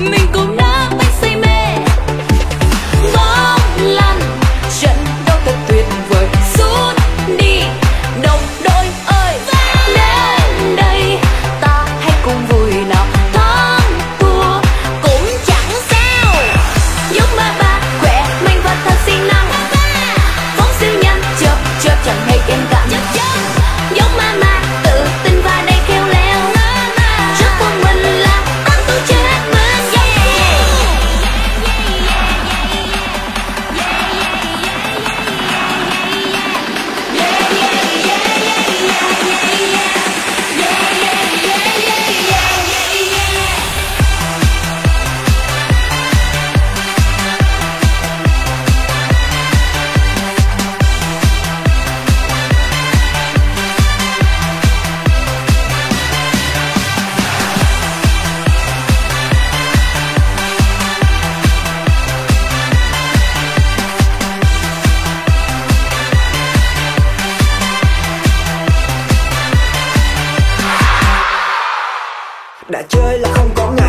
ningún đã chơi là không có